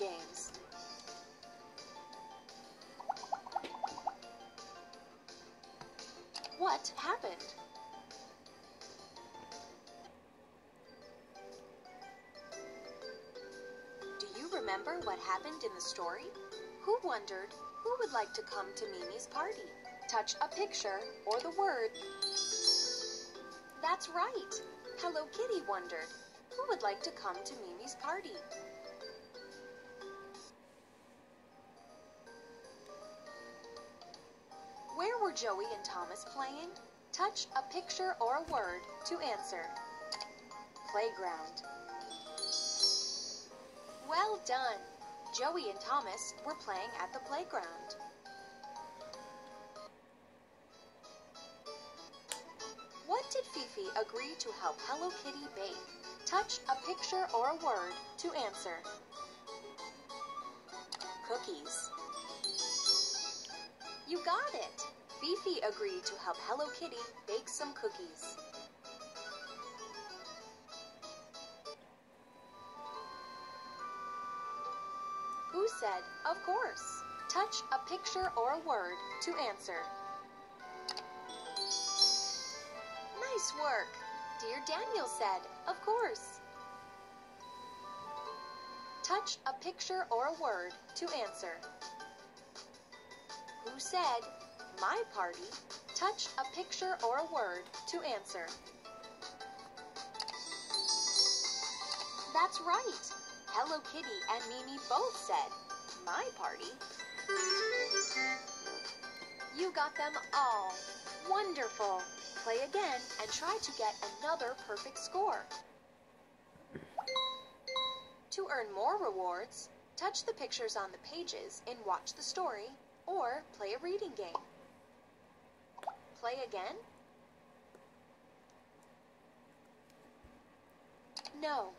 games. What happened? Do you remember what happened in the story? Who wondered who would like to come to Mimmy's party? Touch a picture or the word. That's right. Hello Kitty wondered who would like to come to Mimmy's party? Were Joey and Thomas playing? Touch a picture or a word to answer. Playground. Well done! Joey and Thomas were playing at the playground. What did Fifi agree to help Hello Kitty bake? Touch a picture or a word to answer. Cookies. You got it! Fifi agreed to help Hello Kitty bake some cookies. Who said, of course? Touch a picture or a word to answer. Nice work! Dear Daniel said, of course. Touch a picture or a word to answer. Who said, my party? Touch a picture or a word to answer. That's right! Hello Kitty and Mimmy both said, my party. You got them all. Wonderful. Play again and try to get another perfect score. To earn more rewards, touch the pictures on the pages in Watch the Story or play a reading game. Play again? No,